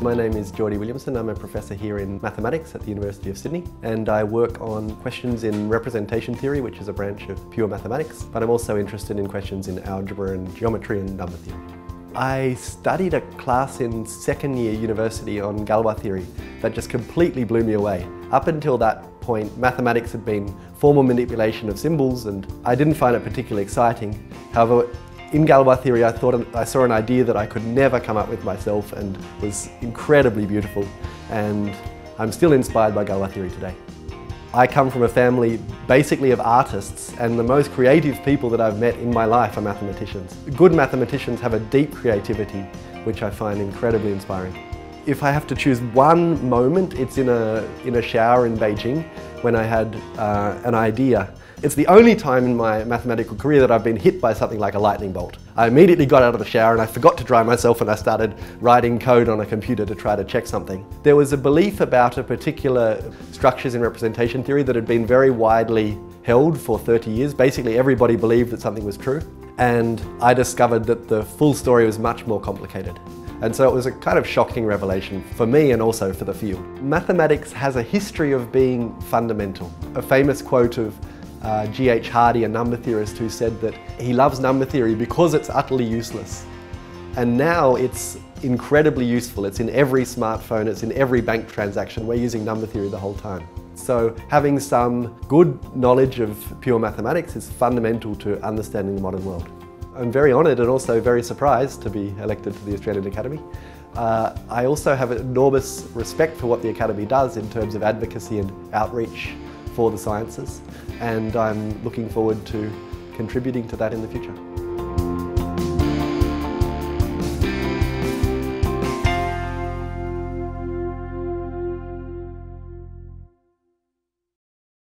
My name is Geordie Williamson. I'm a professor here in mathematics at the University of Sydney and I work on questions in representation theory, which is a branch of pure mathematics, but I'm also interested in questions in algebra and geometry and number theory. I studied a class in second year university on Galois theory that just completely blew me away. Up until that point, mathematics had been formal manipulation of symbols and I didn't find it particularly exciting. However, in Galois theory, I thought I saw an idea that I could never come up with myself and was incredibly beautiful. And I'm still inspired by Galois theory today. I come from a family basically of artists and the most creative people that I've met in my life are mathematicians. Good mathematicians have a deep creativity which I find incredibly inspiring. If I have to choose one moment, it's in a, in a shower in Beijing when I had uh, an idea it's the only time in my mathematical career that I've been hit by something like a lightning bolt. I immediately got out of the shower and I forgot to dry myself and I started writing code on a computer to try to check something. There was a belief about a particular structures in representation theory that had been very widely held for 30 years. Basically everybody believed that something was true and I discovered that the full story was much more complicated. And so it was a kind of shocking revelation for me and also for the field. Mathematics has a history of being fundamental. A famous quote of uh, G.H. Hardy, a number theorist who said that he loves number theory because it's utterly useless. And now it's incredibly useful. It's in every smartphone, it's in every bank transaction. We're using number theory the whole time. So having some good knowledge of pure mathematics is fundamental to understanding the modern world. I'm very honoured and also very surprised to be elected to the Australian Academy. Uh, I also have enormous respect for what the Academy does in terms of advocacy and outreach for the sciences and I'm looking forward to contributing to that in the future.